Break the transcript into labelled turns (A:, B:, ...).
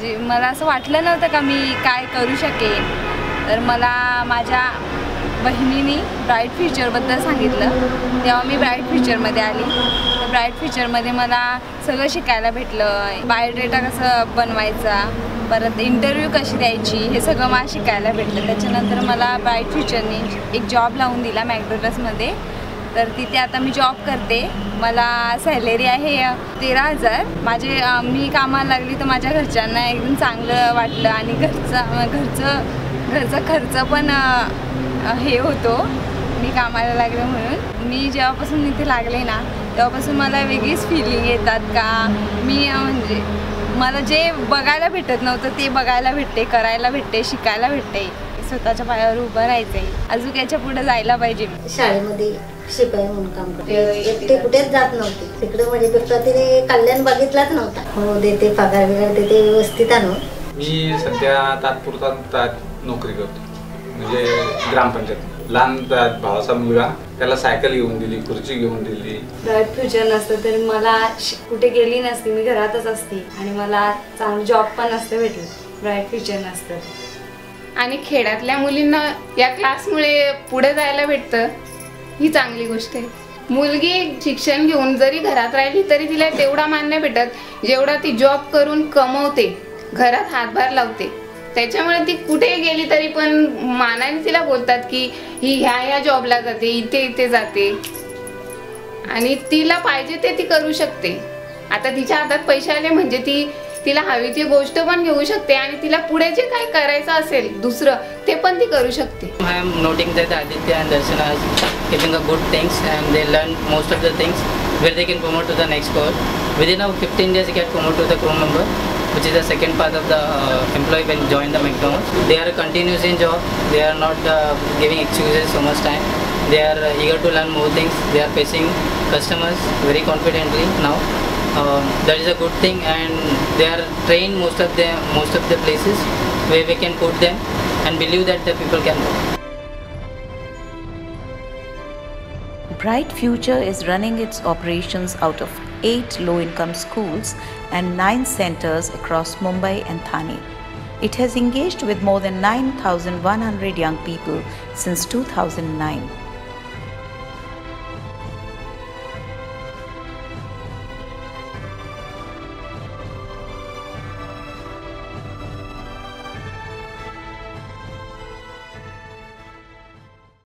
A: म्हणजे मला असं वाटलं नव्हतं का मी काय करू शकेन. तर मला माझ्या बहिणीने ब्राईट फ्युचरबद्दल सांगितलं. तेव्हा मी ब्राईट फ्युचरमध्ये आली. ब्राईट फ्युचरमध्ये मला सगळं शिकायला भेटलं. बायोडेटा कसं बनवायचा परत इंटरव्ह्यू कशी द्यायची हे सगळं मला शिकायला भेटलं. त्याच्यानंतर मला ब्राईट फ्युचरने एक जॉब लावून दिला मॅकडोनल्ड्समध्ये. तर तिथे आता मी जॉब करते. मला सॅलरी आहे तेरा हजार. माझे मी कामाला लागली तर माझ्या घरच्यांना एकदम चांगलं वाटलं आणि घरचं घरचं घरचा खर्च पण हे होतो. मी कामाला लागलं म्हणून. मी जेव्हापासून इथे लागले ना तेव्हापासून मला वेगळीच फिलिंग येतात का? मी म्हणजे मला जे बघायला भेटत नव्हतं ते बघायला भेटते करायला भेटते शिकायला भेटते. स्वतःच्या पायावर उभं राहायचं आहे अजून याच्यापुढे जायला पाहिजे. मी
B: शाळेमध्ये शिपाई म्हणून काम करते एकटे कुठेच जात नव्हते. तिकडे म्हणजे फक्त तिने कल्याण बघितलाच नव्हता. हो देते पगार बिगार देते व्यवस्थित आणून.
C: मी सध्या तात्पुरता तात नोकरी करतो. म्हणजे ग्रामपंचायत. लहान भावाचा मुलगा त्याला सायकल घेऊन दिली खुर्ची घेऊन दिली.
A: ब्राईट फ्युचर नसतं तर मला कुठे गेली नसती मी घरातच असते. आणि मला चांगलं जॉब पण नसतं भेटलं. ब्राईट फ्युचर नसतं.
D: आणि खेड्यातल्या मुलींना या क्लासमुळे पुढे जायला भेटतं. ही चांगली गोष्ट आहे. मुलगी शिक्षण घेऊन जरी घरात राहिली तरी तिला तेवढा मान नाही भेटत जेवढा ती जॉब करून कमवते घरात हातभार लावते. त्याच्यामुळे ती कुठे गेली तरी पण मानाने तिला बोलतात की ही ह्या ह्या जॉबला जाते इथे इथे जाते. आणि तिला पाहिजे ते ती करू शकते. आता तिच्या हातात पैसे आले म्हणजे ती तिला हवी ती गोष्ट पण घेऊ शकते आणि तिला पुढे जे काही करायचं असेल दुसरं ते पण ती करू शकते.
E: I noting that Aditya Darshana giving a good things and learn most of the things where they can promote to the next course with in a fifteen days the crew member which is the second part of the employ when join the McDonald's they are continuous in job they are not giving excuses so much time they are to learn more things they facing customers very confidently now Um, that is a good thing and they are trained most of them most of the places where we can put them and believe that the people can work.
F: Bright Future is running its operations out of eight low income schools and nine centers across Mumbai and Thane. It has engaged with more than 9,100 young people since 2009.